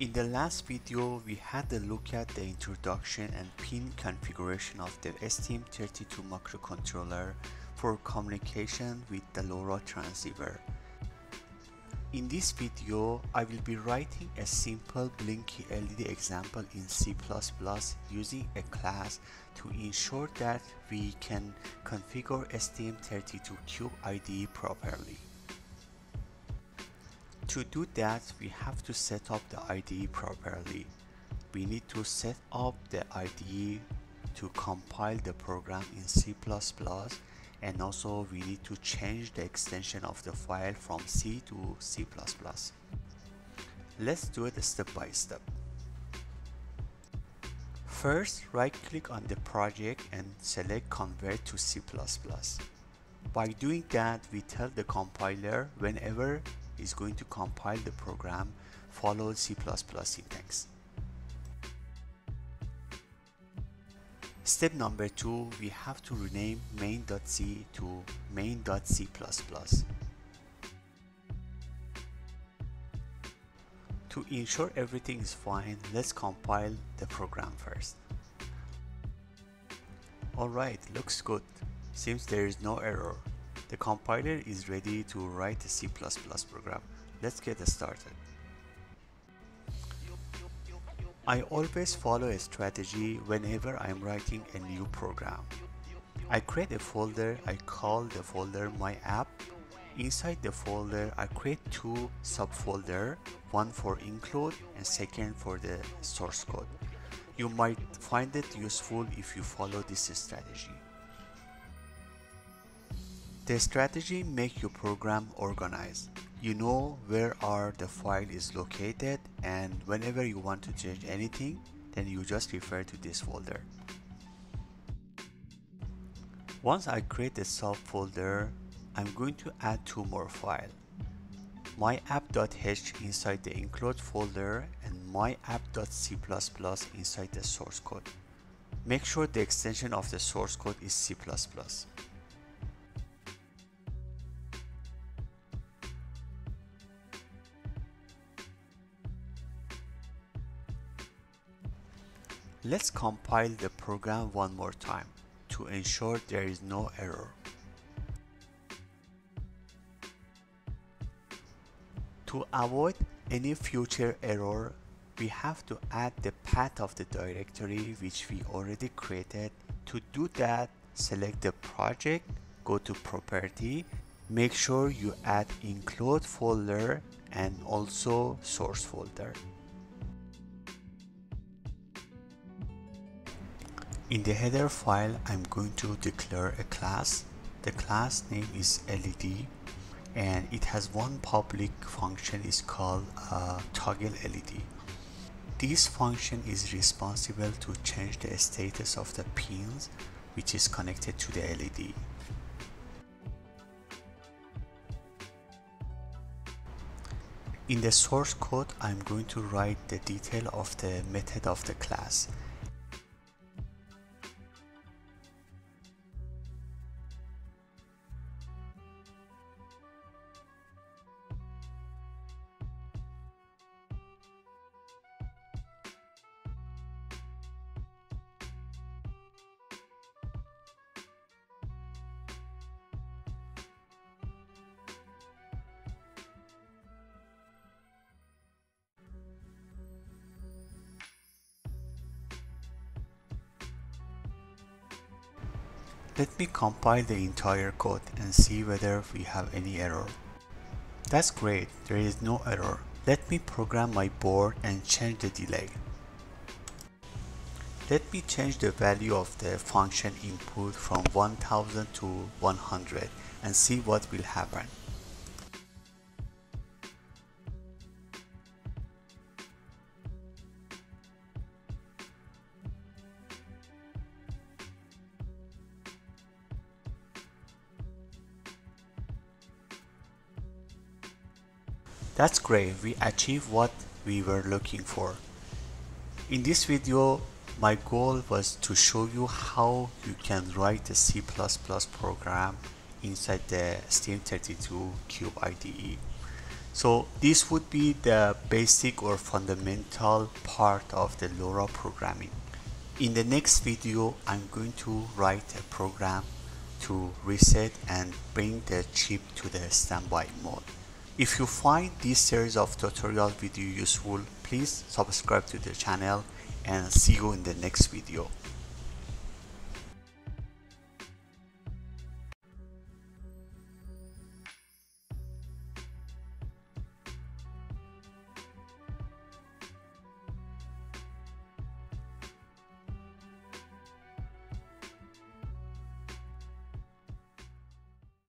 In the last video, we had a look at the introduction and pin configuration of the STM32 microcontroller for communication with the LoRa transceiver. In this video, I will be writing a simple blinky LED example in C++ using a class to ensure that we can configure STM32Cube IDE properly. To do that, we have to set up the IDE properly. We need to set up the IDE to compile the program in C++ and also we need to change the extension of the file from C to C++. Let's do it step by step. First, right click on the project and select convert to C++. By doing that, we tell the compiler whenever is going to compile the program follow C++ syntax. Step number two, we have to rename main.c to main.c++. To ensure everything is fine, let's compile the program first. Alright, looks good. Seems there is no error. The compiler is ready to write a C++ program. Let's get started. I always follow a strategy whenever I'm writing a new program. I create a folder, I call the folder my app. Inside the folder, I create two subfolder, one for include and second for the source code. You might find it useful if you follow this strategy. The strategy make your program organized. You know where are the file is located and whenever you want to change anything, then you just refer to this folder. Once I create a subfolder, I'm going to add two more files. My app.h inside the include folder and my app.c++ inside the source code. Make sure the extension of the source code is C++. Let's compile the program one more time to ensure there is no error. To avoid any future error, we have to add the path of the directory which we already created. To do that, select the project, go to property, make sure you add include folder and also source folder. In the header file, I'm going to declare a class. The class name is LED and it has one public function is called uh, toggle LED. This function is responsible to change the status of the pins which is connected to the LED. In the source code, I'm going to write the detail of the method of the class Let me compile the entire code and see whether we have any error. That's great, there is no error. Let me program my board and change the delay. Let me change the value of the function input from 1000 to 100 and see what will happen. That's great, we achieved what we were looking for. In this video, my goal was to show you how you can write a C++ program inside the STM32 Cube IDE. So this would be the basic or fundamental part of the LoRa programming. In the next video, I'm going to write a program to reset and bring the chip to the standby mode. If you find this series of tutorial video useful, please subscribe to the channel and see you in the next video.